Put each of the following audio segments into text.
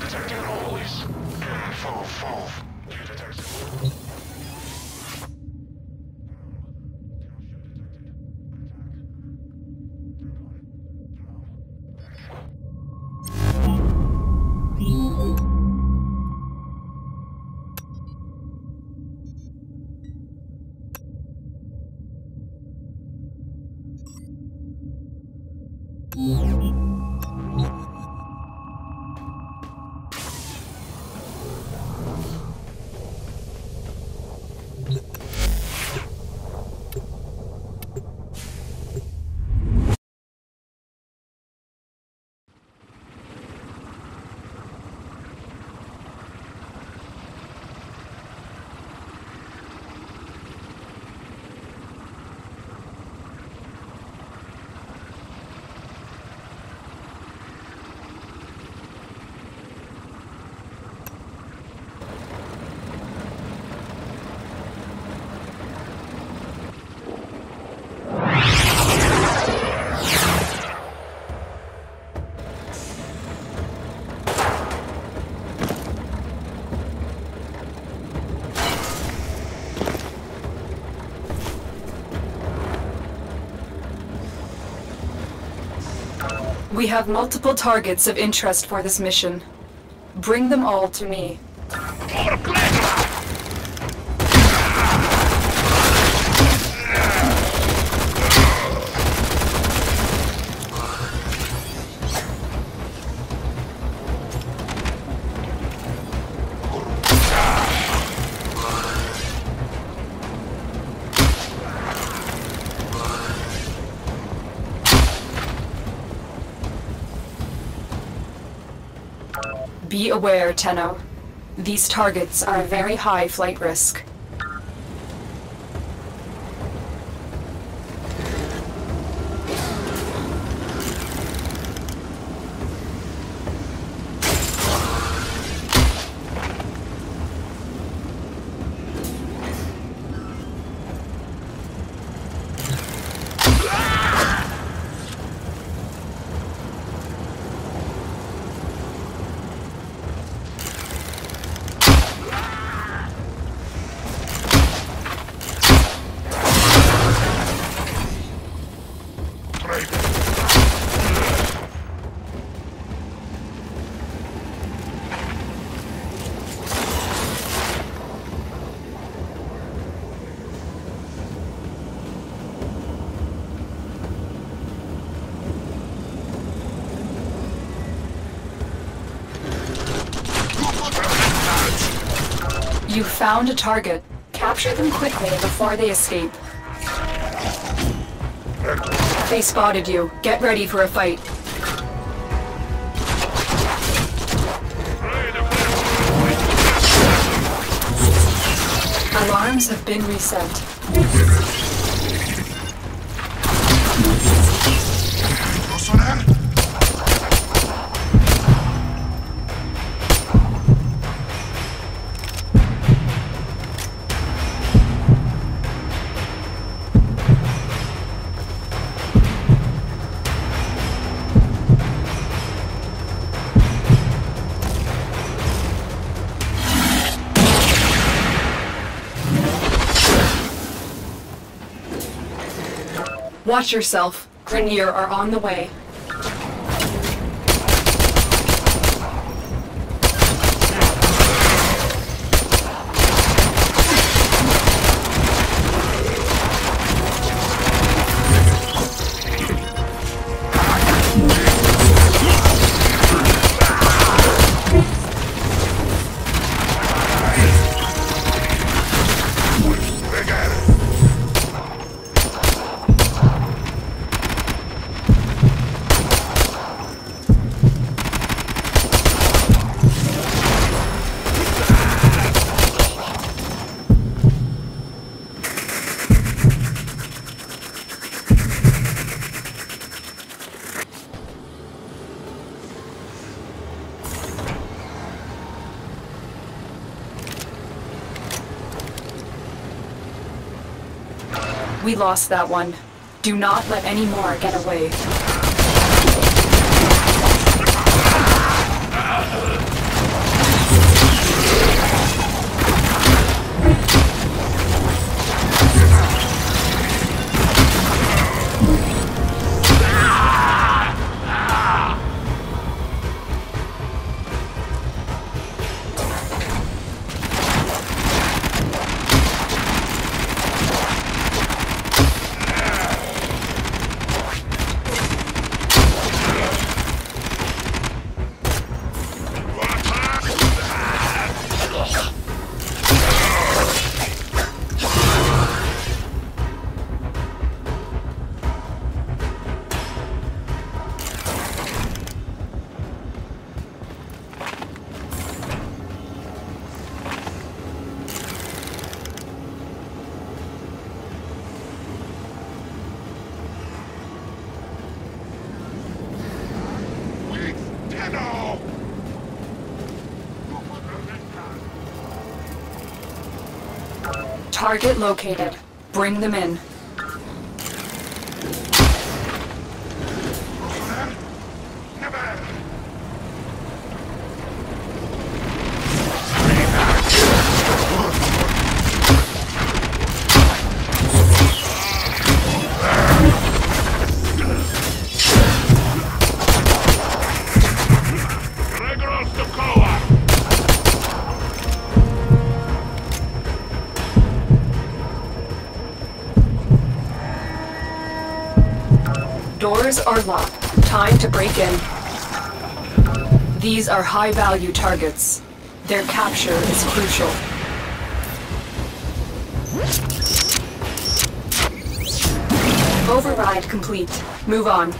Detecting anomalies. Fall, fall. Detected. We have multiple targets of interest for this mission. Bring them all to me. Be aware, Tenno. These targets are a very high flight risk. You found a target. Capture them quickly before they escape. They spotted you. Get ready for a fight. Alarms have been reset. Watch yourself. Grineer are on the way. We lost that one. Do not let any more get away. Target located. Bring them in. Doors are locked. Time to break in. These are high-value targets. Their capture is crucial. Override complete. Move on.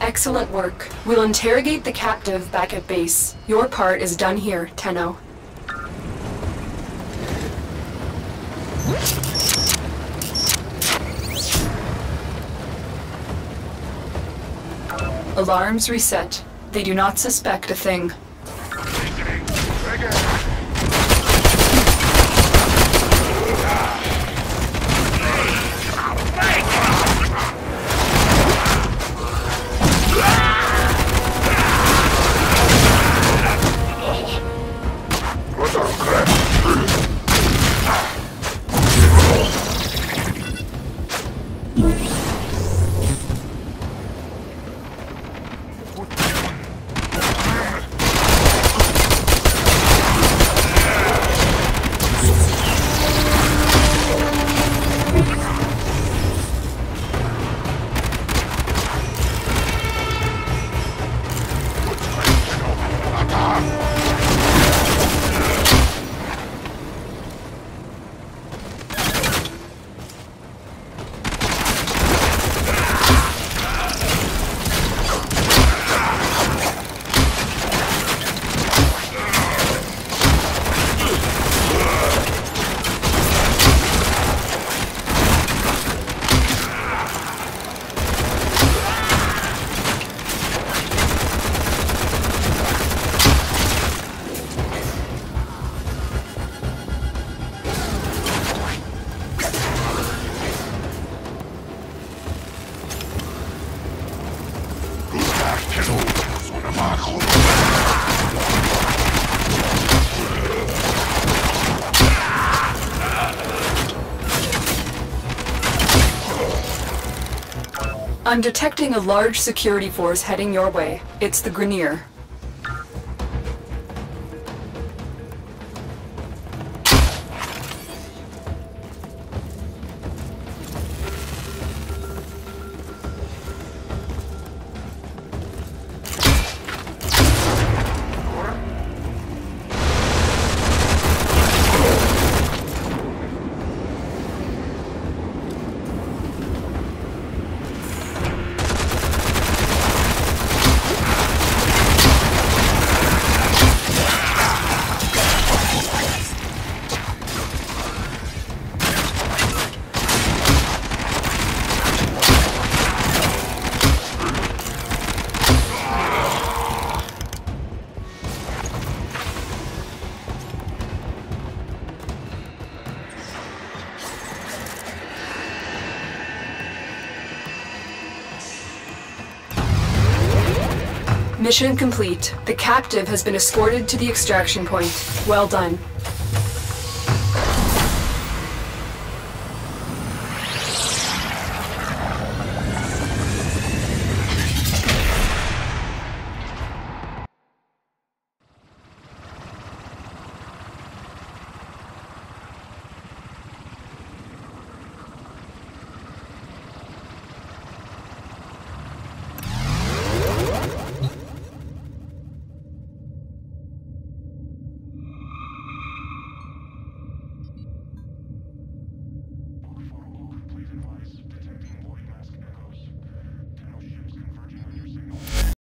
Excellent work. We'll interrogate the captive back at base. Your part is done here, Tenno. Alarms reset. They do not suspect a thing. Stop! I'm detecting a large security force heading your way. It's the Grineer. Mission complete. The captive has been escorted to the extraction point. Well done.